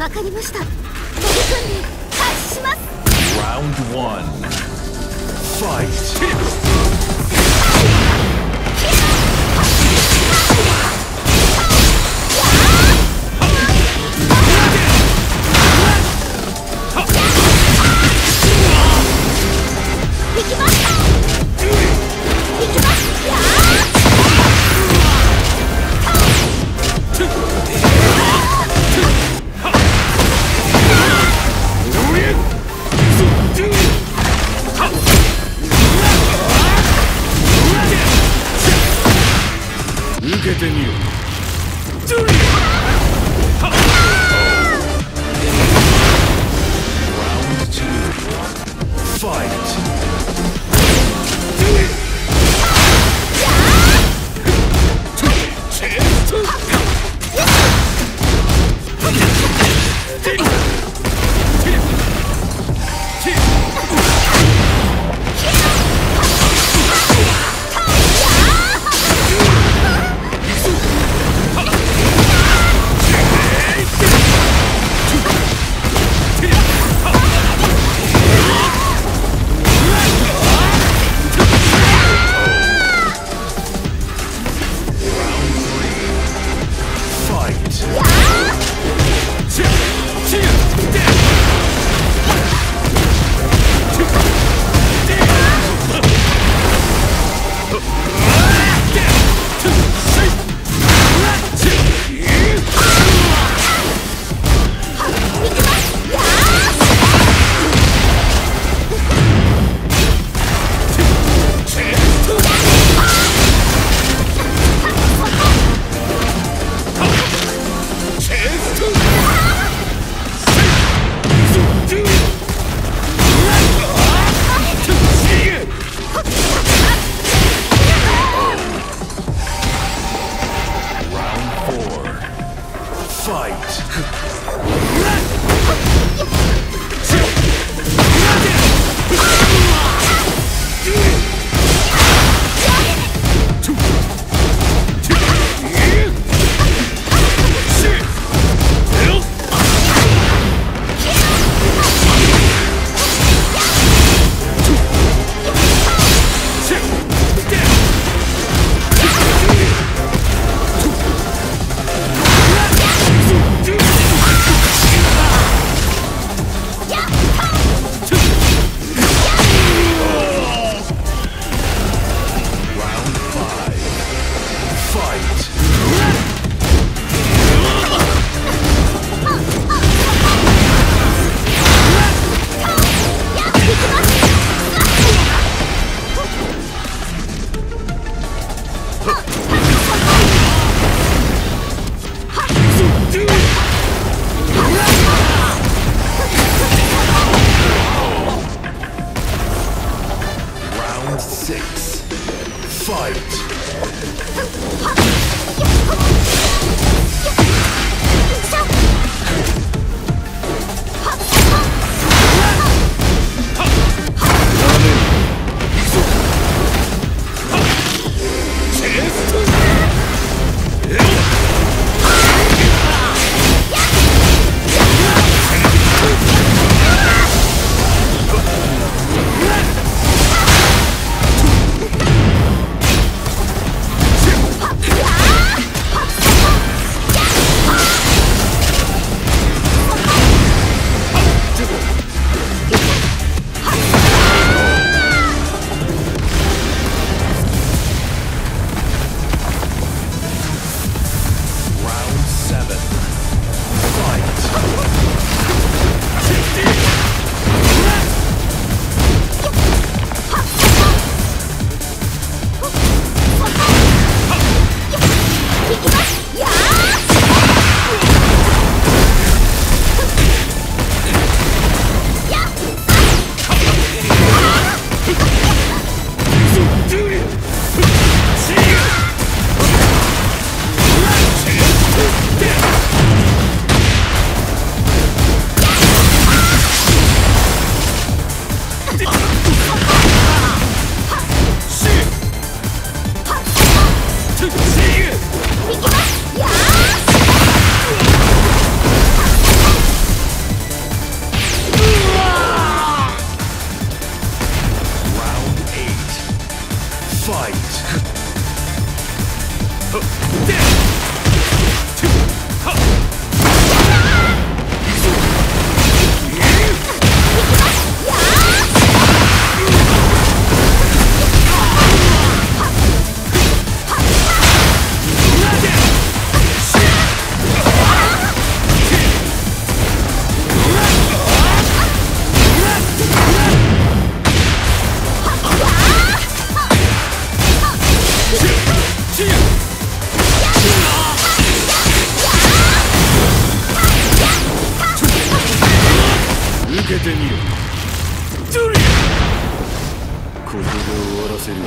わかりました飛び込んで開始します Round one. Fight. Fight. ここで終わらせる。